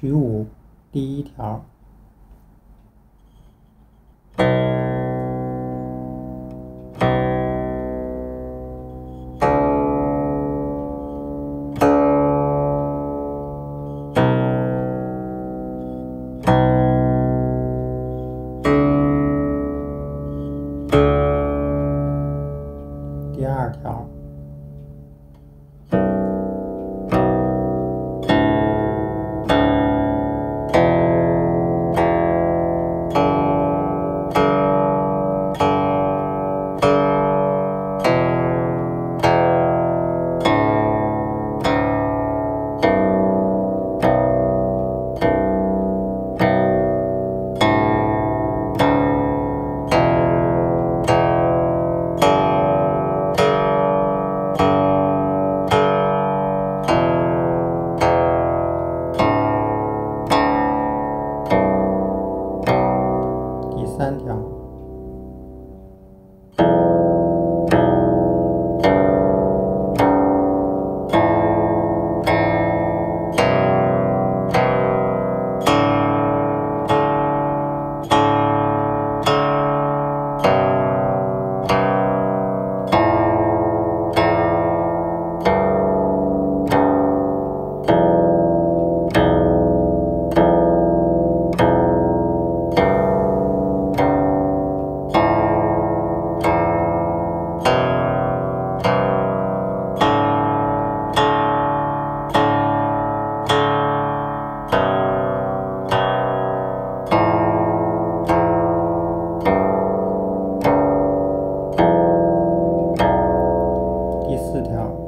曲五第一条。第二条。三条。四条。